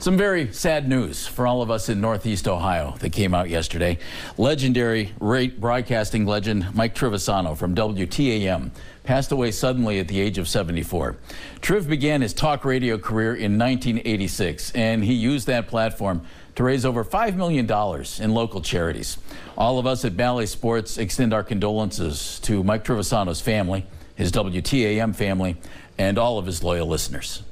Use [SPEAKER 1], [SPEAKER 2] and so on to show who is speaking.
[SPEAKER 1] Some very sad news for all of us in Northeast Ohio that came out yesterday. Legendary rate broadcasting legend Mike Trivisonno from WTAM passed away suddenly at the age of 74. Triv began his talk radio career in 1986, and he used that platform to raise over $5 million in local charities. All of us at Bally Sports extend our condolences to Mike Trivisonno's family, his WTAM family, and all of his loyal listeners.